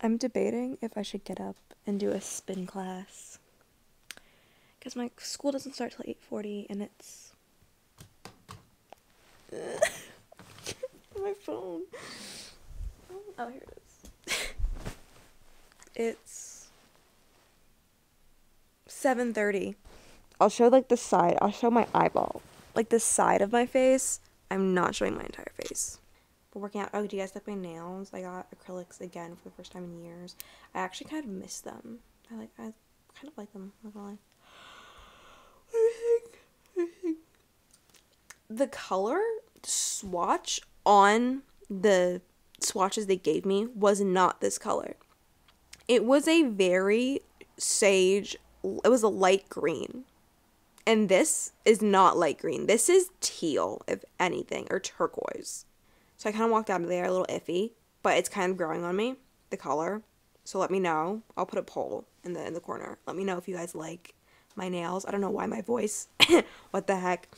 I'm debating if I should get up and do a spin class. Because my school doesn't start till 8.40 and it's... my phone. Oh, here it is. it's 7.30. I'll show like the side. I'll show my eyeball. Like the side of my face. I'm not showing my entire face. Working out. Oh, do you guys like my nails? I got acrylics again for the first time in years. I actually kind of miss them. I like. I kind of like them. Not gonna lie. The color swatch on the swatches they gave me was not this color. It was a very sage. It was a light green. And this is not light green. This is teal, if anything, or turquoise. So I kind of walked out of there a little iffy, but it's kind of growing on me, the color. So let me know. I'll put a poll in the in the corner. Let me know if you guys like my nails. I don't know why my voice. what the heck?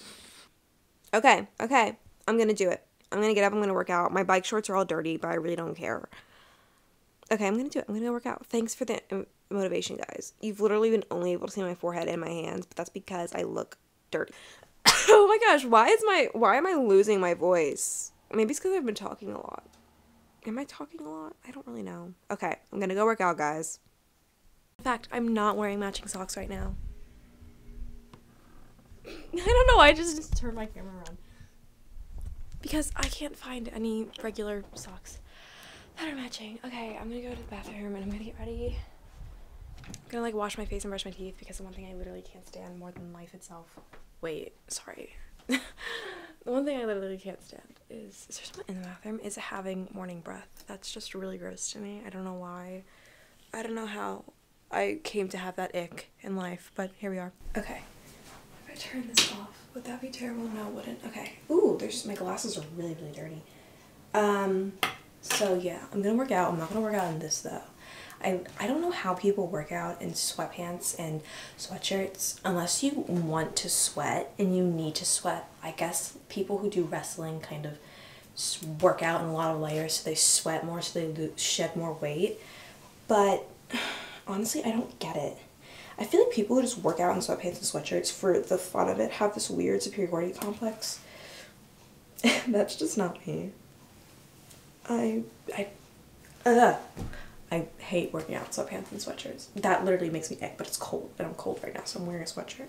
Okay, okay. I'm going to do it. I'm going to get up. I'm going to work out. My bike shorts are all dirty, but I really don't care. Okay, I'm going to do it. I'm going to work out. Thanks for the um, motivation, guys. You've literally been only able to see my forehead and my hands, but that's because I look dirty. oh my gosh, why is my why am I losing my voice? Maybe it's because I've been talking a lot. Am I talking a lot? I don't really know. Okay, I'm gonna go work out, guys. In fact, I'm not wearing matching socks right now. I don't know. I just, just turned my camera around because I can't find any regular socks that are matching. Okay, I'm gonna go to the bathroom and I'm gonna get ready. I'm gonna like wash my face and brush my teeth because the one thing I literally can't stand more than life itself. Wait, sorry. The one thing I literally can't stand is is there someone in the bathroom? Is having morning breath. That's just really gross to me. I don't know why. I don't know how I came to have that ick in life, but here we are. Okay. If I turn this off, would that be terrible? No, wouldn't. Okay. Ooh, there's my glasses are really, really dirty. Um so yeah, I'm gonna work out. I'm not gonna work out in this though. I, I don't know how people work out in sweatpants and sweatshirts unless you want to sweat and you need to sweat. I guess people who do wrestling kind of work out in a lot of layers so they sweat more so they shed more weight. But honestly, I don't get it. I feel like people who just work out in sweatpants and sweatshirts for the fun of it have this weird superiority complex. That's just not me. I I uh, I hate working out sweatpants and sweatshirts. That literally makes me ick, but it's cold and I'm cold right now, so I'm wearing a sweatshirt.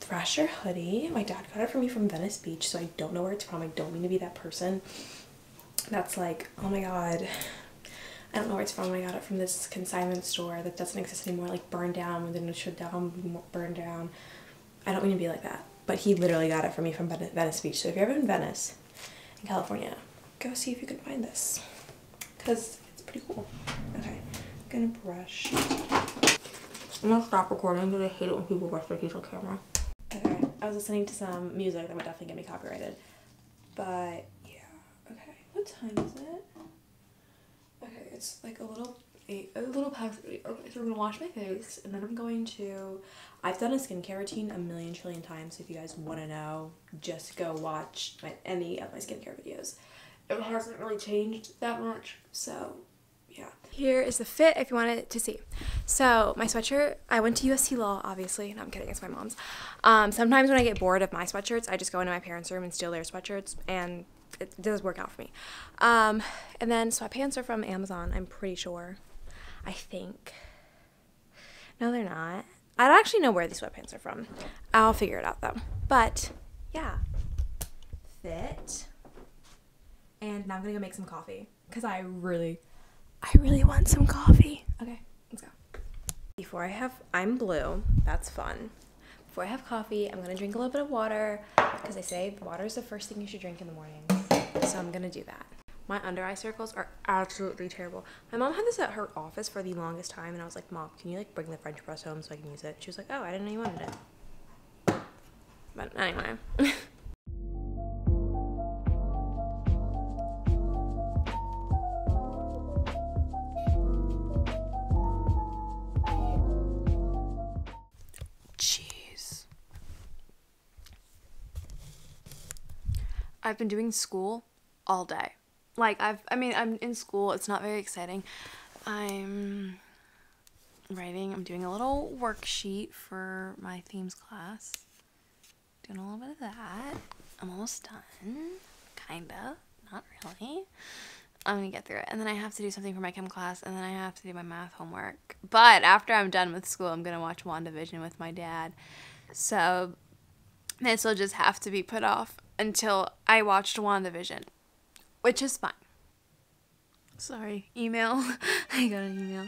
Thrasher hoodie. My dad got it for me from Venice Beach, so I don't know where it's from. I don't mean to be that person. That's like, oh my god. I don't know where it's from. I got it from this consignment store that doesn't exist anymore, like burned down, when the shut down, burned down. I don't mean to be like that, but he literally got it for me from Venice Beach. So if you're ever in Venice, in California, go see if you can find this, because pretty cool. Okay, I'm gonna brush. I'm gonna stop recording because I hate it when people brush their teeth on camera. Okay, I was listening to some music that would definitely get me copyrighted, but yeah. Okay, what time is it? Okay, it's like a little a little past. Okay, so I'm gonna wash my face and then I'm going to. I've done a skincare routine a million trillion times. If you guys want to know, just go watch my, any of my skincare videos. It hasn't really changed that much, so yeah. Here is the fit if you wanted to see. So my sweatshirt, I went to USC Law, obviously. No, I'm kidding, it's my mom's. Um, sometimes when I get bored of my sweatshirts, I just go into my parents' room and steal their sweatshirts, and it does work out for me. Um, and then sweatpants are from Amazon, I'm pretty sure. I think. No, they're not. I don't actually know where these sweatpants are from. I'll figure it out though. But yeah, fit. And now I'm gonna go make some coffee because I really, I really want some coffee. Okay, let's go. Before I have, I'm blue. That's fun. Before I have coffee, I'm gonna drink a little bit of water because they say water is the first thing you should drink in the morning. So I'm gonna do that. My under eye circles are absolutely terrible. My mom had this at her office for the longest time, and I was like, Mom, can you like bring the French press home so I can use it? She was like, Oh, I didn't know you wanted it. But anyway. I've been doing school all day. Like I've I mean I'm in school, it's not very exciting, I'm writing, I'm doing a little worksheet for my themes class. Doing a little bit of that. I'm almost done. Kinda. Not really. I'm gonna get through it. And then I have to do something for my chem class, and then I have to do my math homework. But after I'm done with school, I'm gonna watch WandaVision with my dad. So this will just have to be put off until I watched WandaVision, which is fine. Sorry, email. I got an email.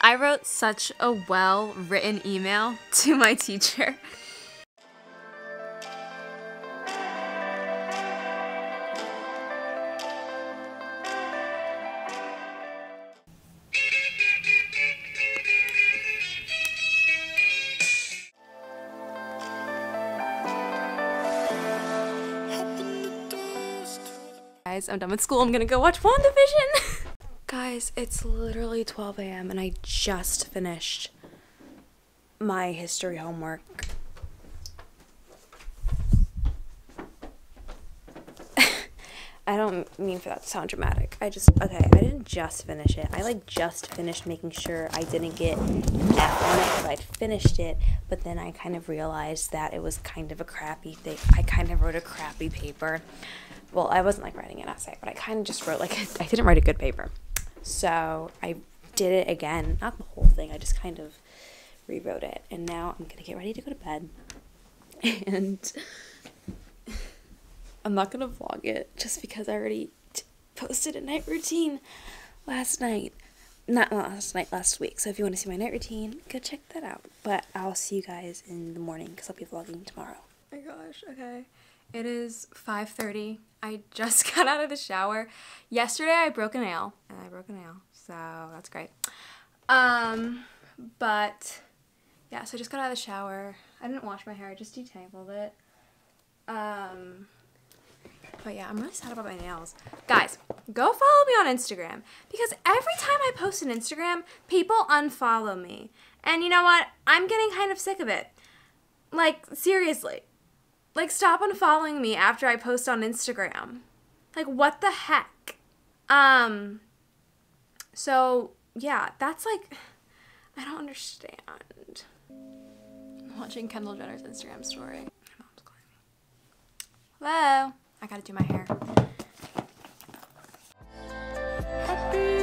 I wrote such a well written email to my teacher. Guys, I'm done with school. I'm gonna go watch WandaVision. Guys, it's literally 12 a.m. and I just finished my history homework. I don't mean for that to sound dramatic. I just, okay, I didn't just finish it. I like just finished making sure I didn't get an F on it because I'd finished it, but then I kind of realized that it was kind of a crappy thing. I kind of wrote a crappy paper. Well, I wasn't like writing an essay, but I kind of just wrote like, I didn't write a good paper. So I did it again, not the whole thing, I just kind of rewrote it. And now I'm gonna get ready to go to bed. And I'm not gonna vlog it just because I already posted a night routine last night. Not last night, last week. So if you want to see my night routine, go check that out. But I'll see you guys in the morning because I'll be vlogging tomorrow. Oh my gosh, okay. It is 5.30. I just got out of the shower. Yesterday I broke a nail. And I broke a nail. So that's great. Um, but yeah, so I just got out of the shower. I didn't wash my hair. I just detangled it. Um, but yeah, I'm really sad about my nails. Guys, go follow me on Instagram because every time I post on Instagram, people unfollow me. And you know what? I'm getting kind of sick of it. Like, seriously. Like, stop unfollowing me after I post on Instagram. Like, what the heck? Um, so, yeah, that's like, I don't understand. I'm watching Kendall Jenner's Instagram story. Hello? I gotta do my hair. My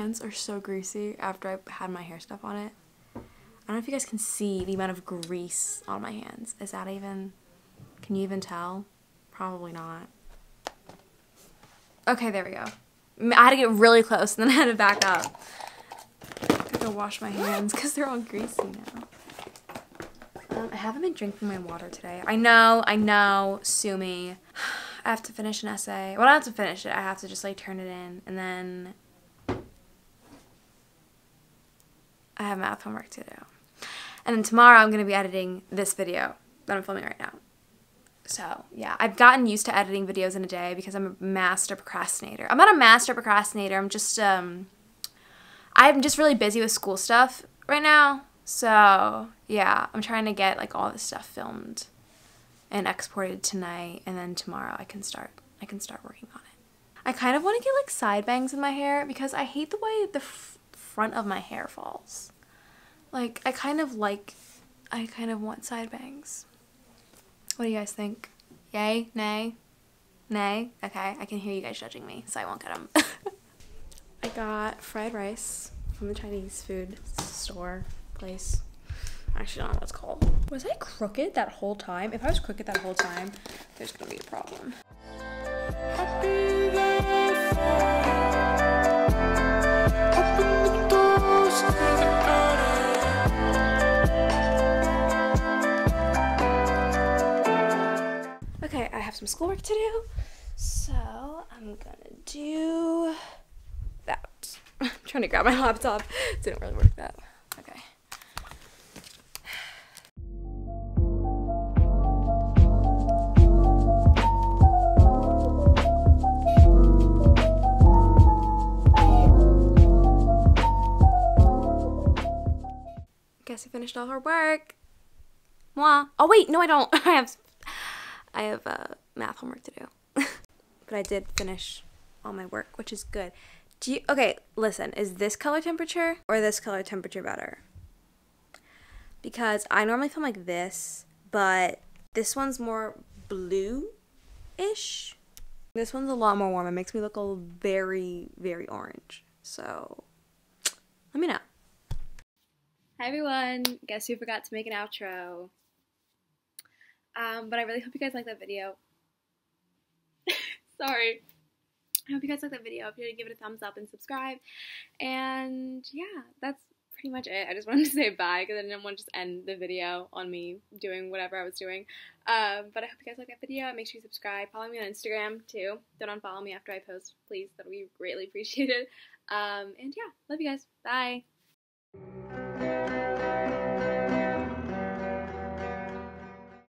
hands are so greasy after I had my hair stuff on it. I don't know if you guys can see the amount of grease on my hands. Is that even, can you even tell? Probably not. Okay, there we go. I had to get really close and then I had to back up. I have to wash my hands because they're all greasy now. Um, I haven't been drinking my water today. I know, I know, sue me. I have to finish an essay. Well, I don't have to finish it. I have to just like turn it in and then I have math homework to do. And then tomorrow I'm going to be editing this video that I'm filming right now. So, yeah, I've gotten used to editing videos in a day because I'm a master procrastinator. I'm not a master procrastinator. I'm just, um, I'm just really busy with school stuff right now. So, yeah, I'm trying to get, like, all this stuff filmed and exported tonight. And then tomorrow I can start, I can start working on it. I kind of want to get, like, side bangs in my hair because I hate the way the front of my hair falls. Like, I kind of like, I kind of want side bangs. What do you guys think? Yay? Nay? Nay? Okay, I can hear you guys judging me, so I won't get them. I got fried rice from the Chinese food store place. Actually, I don't know what it's called. Was I crooked that whole time? If I was crooked that whole time, there's gonna be a problem. Have some schoolwork to do, so I'm gonna do that. I'm trying to grab my laptop. It didn't really work that. Okay. Guess I finished all her work. Moi. Oh wait, no I don't. I have I have uh, math homework to do. but I did finish all my work, which is good. Do you okay, listen, is this color temperature or this color temperature better? Because I normally film like this, but this one's more blue-ish. This one's a lot more warm. It makes me look a very, very orange. So let me know. Hi everyone. Guess who forgot to make an outro? Um, but I really hope you guys like that video. Sorry. I hope you guys like that video. If you did, give it a thumbs up and subscribe. And yeah, that's pretty much it. I just wanted to say bye because I didn't want to just end the video on me doing whatever I was doing. Um, but I hope you guys like that video. Make sure you subscribe. Follow me on Instagram too. Don't unfollow me after I post, please. That would be greatly appreciated. Um, and yeah, love you guys. Bye.